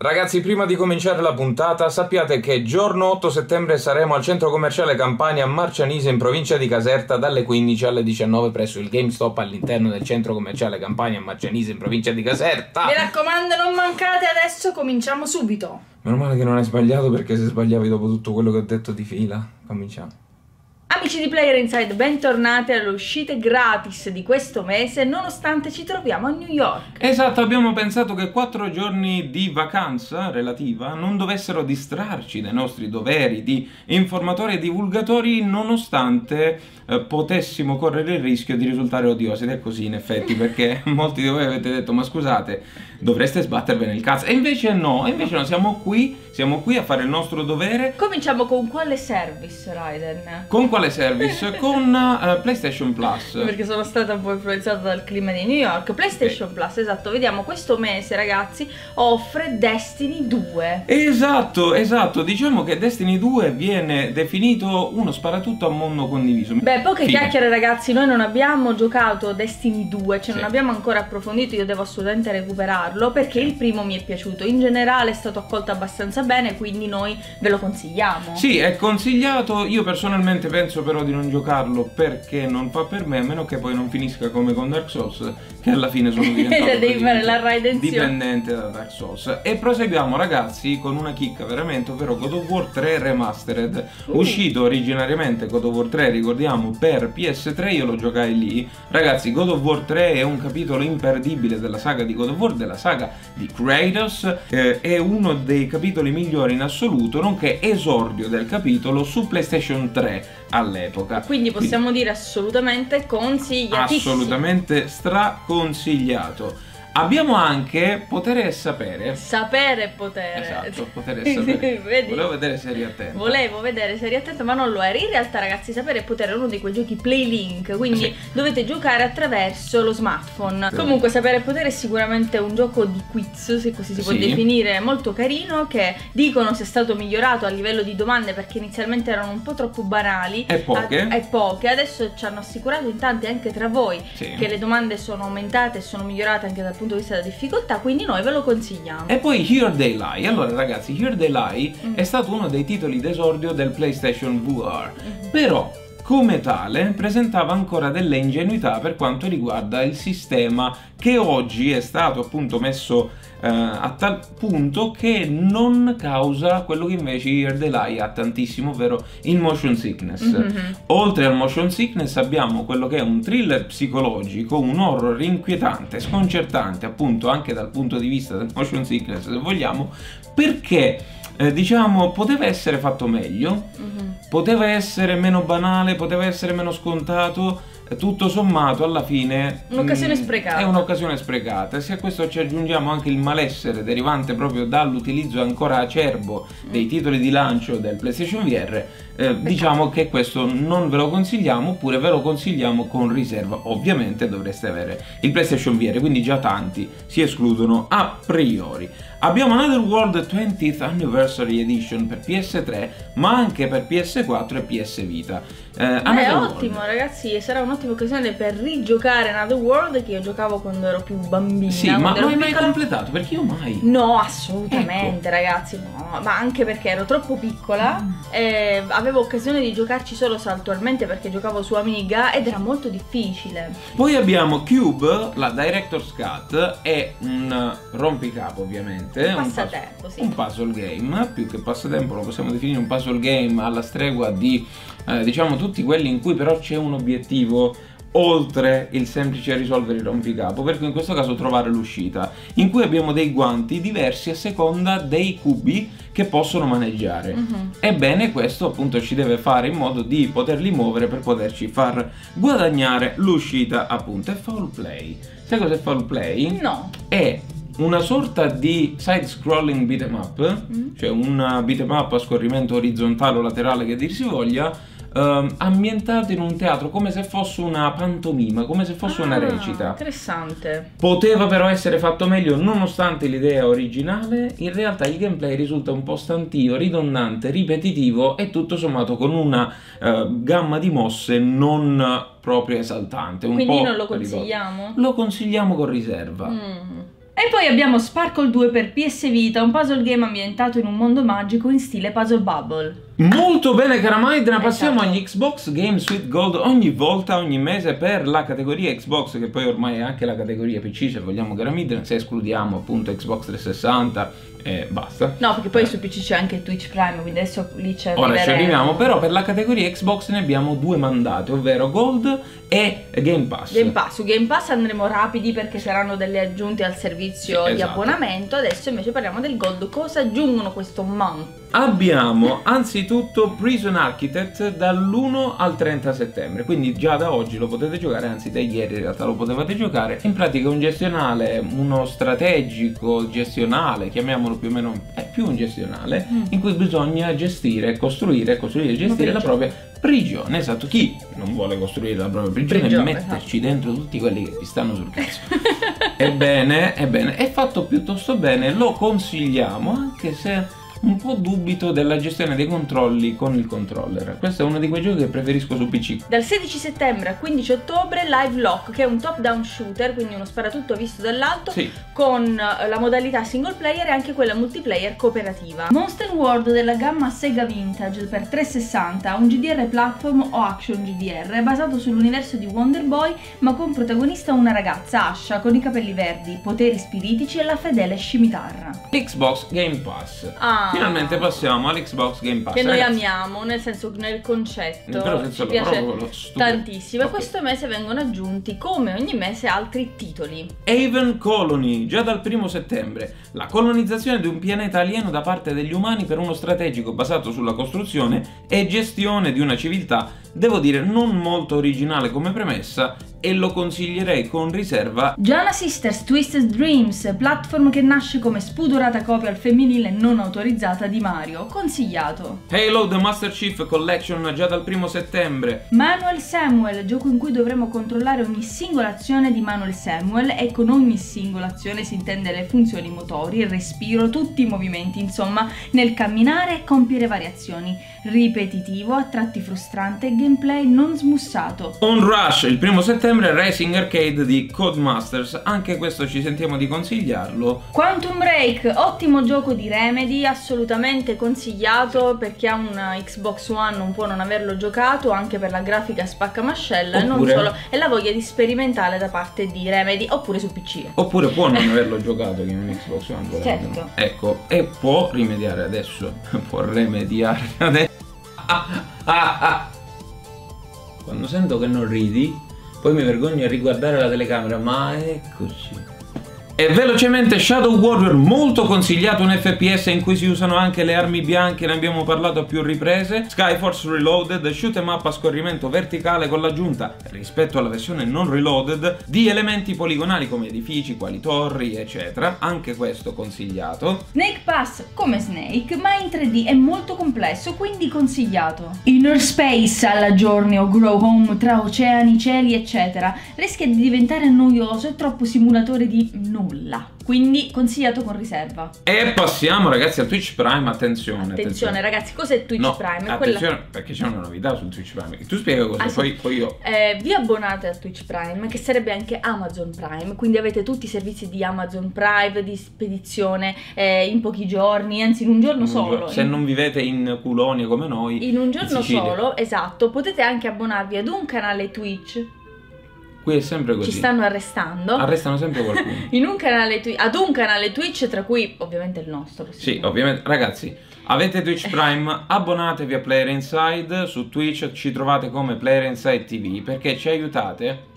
Ragazzi, prima di cominciare la puntata, sappiate che giorno 8 settembre saremo al centro commerciale Campania a Marcianise in provincia di Caserta dalle 15 alle 19 presso il GameStop all'interno del centro commerciale Campania a Marcianise in provincia di Caserta. Mi raccomando, non mancate, adesso cominciamo subito. Meno male che non hai sbagliato perché se sbagliavi dopo tutto quello che ho detto di fila, cominciamo. Amici di Player Inside, bentornati alle uscite gratis di questo mese, nonostante ci troviamo a New York. Esatto, abbiamo pensato che quattro giorni di vacanza relativa non dovessero distrarci dai nostri doveri di informatori e divulgatori, nonostante eh, potessimo correre il rischio di risultare odiosi. Ed è così, in effetti, perché molti di voi avete detto, ma scusate, dovreste sbattervene il cazzo. E invece no, e invece no, siamo qui, siamo qui a fare il nostro dovere. Cominciamo con quale service, Raiden? Con quale service? con uh, PlayStation Plus. Perché sono stata un po' influenzata dal clima di New York. PlayStation Plus, esatto, vediamo questo mese, ragazzi, offre Destiny 2. Esatto, esatto. Diciamo che Destiny 2 viene definito uno sparatutto a mondo condiviso. Beh, poche Fine. chiacchiere, ragazzi. Noi non abbiamo giocato Destiny 2, cioè sì. non abbiamo ancora approfondito. Io devo assolutamente recuperarlo perché il primo mi è piaciuto. In generale è stato accolto abbastanza bene, quindi noi ve lo consigliamo. Sì, è consigliato. Io personalmente penso però di non giocarlo perché non fa per me, a meno che poi non finisca come con Dark Souls, che alla fine sono diventato devi fare la dipendente da Dark Souls. E proseguiamo, ragazzi, con una chicca veramente, ovvero God of War 3 Remastered. Uh. Uscito originariamente God of War 3, ricordiamo, per PS3, io lo giocai lì. Ragazzi, God of War 3 è un capitolo imperdibile della saga di God of War, della saga di Kratos. Eh, è uno dei capitoli migliori in assoluto, nonché esordio del capitolo su PlayStation 3 all'epoca. Quindi possiamo Quindi, dire assolutamente consigliatissimo. Assolutamente straconsigliato sconsigliato Abbiamo anche potere e sapere. Sapere e potere. Esatto, potere e sapere. Volevo vedere se eri attento. Volevo vedere se eri attento, ma non lo eri. In realtà, ragazzi, sapere e potere è uno di quei giochi Playlink, quindi sì. dovete giocare attraverso lo smartphone. Sì. Comunque, sapere e potere è sicuramente un gioco di quiz, se così si può sì. definire, molto carino, che dicono sia stato migliorato a livello di domande perché inizialmente erano un po' troppo banali. E poche. E poche. Adesso ci hanno assicurato in tanti anche tra voi che le domande sono aumentate e sono migliorate anche dal punto punto di vista della difficoltà, quindi noi ve lo consigliamo. E poi Here They Lie. Allora ragazzi, Here They Lie mm. è stato uno dei titoli d'esordio del PlayStation VR. Mm. Però come tale presentava ancora delle ingenuità per quanto riguarda il sistema che oggi è stato appunto messo eh, a tal punto che non causa quello che invece Here Delay ha tantissimo, ovvero il motion sickness. Mm-hmm. Oltre al motion sickness abbiamo quello che è un thriller psicologico, un horror inquietante, sconcertante appunto anche dal punto di vista del motion sickness se vogliamo, perché eh, diciamo poteva essere fatto meglio, mm-hmm. poteva essere meno banale, poteva essere meno scontato tutto sommato alla fine un'occasione mm, sprecata. è un'occasione sprecata. Se a questo ci aggiungiamo anche il malessere derivante proprio dall'utilizzo ancora acerbo dei mm. titoli di lancio del PlayStation VR eh, diciamo che questo non ve lo consigliamo oppure ve lo consigliamo con riserva. Ovviamente dovreste avere il PlayStation VR quindi già tanti si escludono a priori. Abbiamo Another World 20th Anniversary Edition per PS3 ma anche per PS4 e PS Vita eh, è ottimo ragazzi sarà un'ottima occasione per rigiocare Another World che io giocavo quando ero più bambina sì ma non hai mai completato perché io mai no assolutamente ecco. ragazzi no ma anche perché ero troppo piccola mm. e avevo occasione di giocarci solo saltualmente perché giocavo su Amiga ed era molto difficile. Poi abbiamo Cube, la Director's Cut, è un rompicapo ovviamente. Un passatempo, un sì. Un puzzle game, più che passatempo lo possiamo definire un puzzle game alla stregua di eh, diciamo tutti quelli in cui però c'è un obiettivo oltre il semplice risolvere il rompicapo, per cui in questo caso trovare l'uscita, in cui abbiamo dei guanti diversi a seconda dei cubi che possono maneggiare. Uh-huh. Ebbene, questo appunto ci deve fare in modo di poterli muovere per poterci far guadagnare l'uscita appunto. È foul play. Sai cos'è foul play? No. È una sorta di side scrolling beat'em up, mm. cioè un beat'em up a scorrimento orizzontale o laterale che dir si voglia, uh, ambientato in un teatro come se fosse una pantomima, come se fosse ah, una recita. Interessante. Poteva però essere fatto meglio nonostante l'idea originale, in realtà il gameplay risulta un po' stantio, ridondante, ripetitivo e tutto sommato con una uh, gamma di mosse non proprio esaltante. Quindi non lo consigliamo? Lo consigliamo con riserva. Mm. E poi abbiamo Sparkle 2 per PS Vita, un puzzle game ambientato in un mondo magico in stile Puzzle Bubble. Molto bene cara Maidna, passiamo Esatto. agli Xbox Game Suite Gold ogni volta, ogni mese per la categoria Xbox che poi ormai è anche la categoria PC se vogliamo cara Midna, se escludiamo appunto Xbox 360 e basta. No, perché poi Eh. su PC c'è anche Twitch Prime, quindi adesso lì c'è Ora ci arriviamo, però per la categoria Xbox ne abbiamo due mandate, ovvero Gold e Game Pass. Game Pass, su Game Pass andremo rapidi perché saranno delle aggiunte al servizio Sì, di esatto. abbonamento. Adesso invece parliamo del Gold. Cosa aggiungono questo month? Abbiamo anzitutto Prison Architect dall'1 al 30 settembre, quindi già da oggi lo potete giocare, anzi da ieri in realtà lo potevate giocare. In pratica è un gestionale, uno strategico gestionale, chiamiamolo più o meno, è più un gestionale, Mm. in cui bisogna gestire, costruire, costruire gestire la propria prigione. Esatto, chi non vuole costruire la propria prigione, Prigione, metterci dentro tutti quelli che vi stanno sul cazzo. Ebbene, ebbene, è fatto piuttosto bene, lo consigliamo anche se un po' dubito della gestione dei controlli con il controller. Questo è uno di quei giochi che preferisco su PC. Dal 16 settembre al 15 ottobre Live Lock, che è un top-down shooter, quindi uno sparatutto visto dall'alto, Sì, con eh, la modalità single player e anche quella multiplayer cooperativa. Monster World della gamma Sega Vintage per 360, un GDR platform o action GDR basato sull'universo di Wonder Boy, ma con protagonista una ragazza Asha con i capelli verdi, poteri spiritici e la fedele scimitarra. Xbox Game Pass. Ah, Finalmente passiamo all'Xbox Game Pass. che noi Ragazzi, amiamo, nel senso nel concetto vero senso ci proprio piace stupido. tantissimo. Ok. E questo mese vengono aggiunti, come ogni mese, altri titoli. Haven Colony, già dal primo settembre. La colonizzazione di un pianeta alieno da parte degli umani per uno strategico basato sulla costruzione e gestione di una civiltà, devo dire non molto originale come premessa e lo consiglierei con riserva. Giana Sisters Twisted Dreams, platform che nasce come spudorata copia al femminile non autorizzata di Mario, consigliato. Halo The Master Chief Collection già dal primo settembre. Manuel Samuel, gioco in cui dovremo controllare ogni singola azione di Manuel Samuel e con ogni singola azione si intende le funzioni motori, il respiro, tutti i movimenti, insomma, nel camminare e compiere variazioni. Ripetitivo, a tratti frustrante, gameplay non smussato. On Rush, il primo settembre Racing Arcade di Codemasters, anche questo ci sentiamo di consigliarlo. Quantum Break, ottimo gioco di Remedy, assolutamente consigliato per chi ha una Xbox One non può non averlo giocato, anche per la grafica spacca mascella e non Oppure- solo, e la voglia di sperimentale da parte di Remedy, oppure su PC. Oppure può non averlo giocato chi ha un Xbox One. volendo. Certo. Ecco, e può rimediare adesso. può remediare adesso. Ah, ah, ah. Quando sento che non ridi, poi mi vergogno a riguardare la telecamera, ma così. E velocemente Shadow Warrior, molto consigliato un FPS in cui si usano anche le armi bianche, ne abbiamo parlato a più riprese. Skyforce Reloaded, shoot 'em up a scorrimento verticale con l'aggiunta, rispetto alla versione non reloaded, di elementi poligonali come edifici, quali torri, eccetera. Anche questo consigliato. Snake Pass come Snake, ma in 3D è molto complesso, quindi consigliato. Inner Space alla Journey o Grow Home tra oceani, cieli, eccetera, rischia di diventare noioso e troppo simulatore di nulla. Quindi consigliato con riserva. E passiamo ragazzi al Twitch Prime, attenzione. Attenzione ragazzi, cos'è Twitch No, Prime? Attenzione quella- perché c'è una novità sul Twitch Prime. Tu spiega cosa, Ah, sì. poi, poi io. Eh, vi abbonate a Twitch Prime, che sarebbe anche Amazon Prime, quindi avete tutti i servizi di Amazon Prime, di spedizione eh, in pochi giorni, anzi in un giorno solo. Se in- non vivete in Culonia come noi, in un giorno Sicilia. solo, esatto, potete anche abbonarvi ad un canale Twitch, Qui è sempre così. ci stanno arrestando. Arrestano sempre qualcuno. in un canale ad un canale Twitch, tra cui ovviamente il nostro. sì, ovviamente. Ragazzi, avete Twitch Prime, abbonatevi a Player Inside. Su Twitch ci trovate come Player Inside TV perché ci aiutate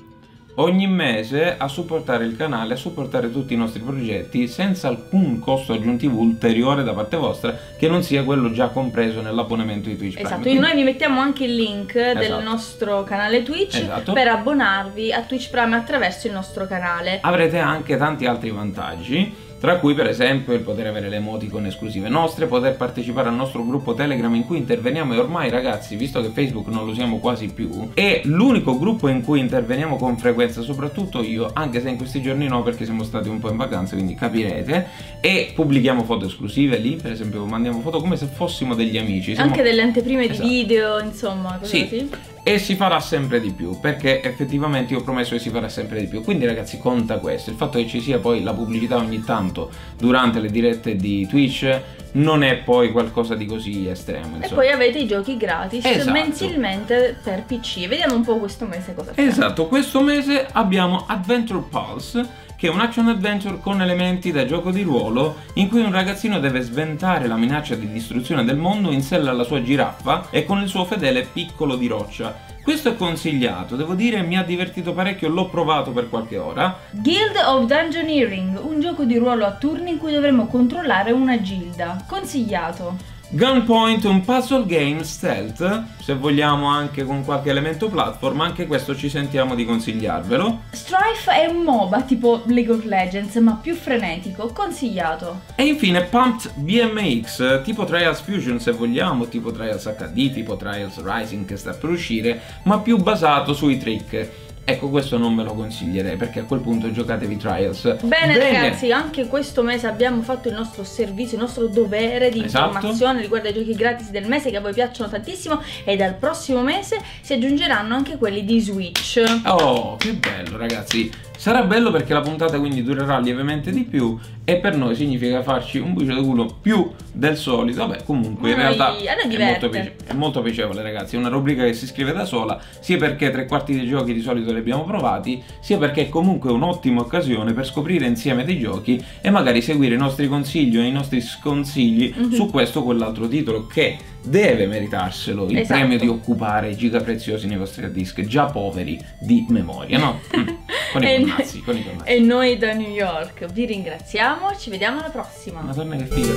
ogni mese a supportare il canale, a supportare tutti i nostri progetti senza alcun costo aggiuntivo ulteriore da parte vostra che non sia quello già compreso nell'abbonamento di Twitch Prime. Esatto, Quindi- noi vi mettiamo anche il link del Esatto. nostro canale Twitch Esatto. per abbonarvi a Twitch Prime attraverso il nostro canale. avrete anche tanti altri vantaggi, tra cui per esempio il poter avere le emoticon esclusive nostre, poter partecipare al nostro gruppo Telegram in cui interveniamo e ormai ragazzi, visto che Facebook non lo usiamo quasi più, è l'unico gruppo in cui interveniamo con frequenza, soprattutto io, anche se in questi giorni no perché siamo stati un po' in vacanza, quindi capirete, e pubblichiamo foto esclusive lì, per esempio mandiamo foto come se fossimo degli amici. Siamo- Anche delle anteprime Esatto. di video, insomma, cose Sì. E si farà sempre di più perché effettivamente io ho promesso che si farà sempre di più quindi ragazzi conta questo il fatto che ci sia poi la pubblicità ogni tanto durante le dirette di Twitch non è poi qualcosa di così estremo insomma. E poi avete i giochi gratis Esatto. mensilmente per PC. Vediamo un po' questo mese cosa fa. Esatto, questo mese abbiamo Adventure Pulse, che è un action adventure con elementi da gioco di ruolo in cui un ragazzino deve sventare la minaccia di distruzione del mondo in sella alla sua giraffa e con il suo fedele piccolo di roccia. Questo è consigliato, devo dire mi ha divertito parecchio, l'ho provato per qualche ora. Guild of Dungeoneering, un gioco di ruolo a turni in cui dovremo controllare una gilda. Consigliato. Gunpoint, un puzzle game stealth, se vogliamo anche con qualche elemento platform, anche questo ci sentiamo di consigliarvelo. Strife è un MOBA tipo League of Legends, ma più frenetico. Consigliato. E infine Pumped BMX, tipo Trials Fusion se vogliamo, tipo Trials HD, tipo Trials Rising che sta per uscire, ma più basato sui trick. Ecco, questo non me lo consiglierei perché a quel punto giocatevi Trials. Bene, ragazzi, anche questo mese abbiamo fatto il nostro servizio, il nostro dovere di Esatto. informazione riguardo ai giochi gratis del mese che a voi piacciono tantissimo e dal prossimo mese si aggiungeranno anche quelli di Switch. Oh, che bello ragazzi! Sarà bello perché la puntata quindi durerà lievemente di più e per noi significa farci un bucio di culo più del solito. Vabbè, comunque in realtà è molto, piace- è molto piacevole ragazzi, è una rubrica che si scrive da sola, sia perché tre quarti dei giochi di solito li abbiamo provati, sia perché è comunque un'ottima occasione per scoprire insieme dei giochi e magari seguire i nostri consigli o i nostri sconsigli Mhm. su questo o quell'altro titolo che deve meritarselo il Esatto. premio di occupare giga preziosi nei vostri hard disk già poveri di memoria, no? Mm. Con E i noi- commazzi, con i commazzi. E noi da New York vi ringraziamo, ci vediamo alla prossima. Madonna che figa.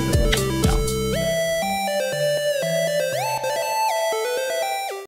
Ciao.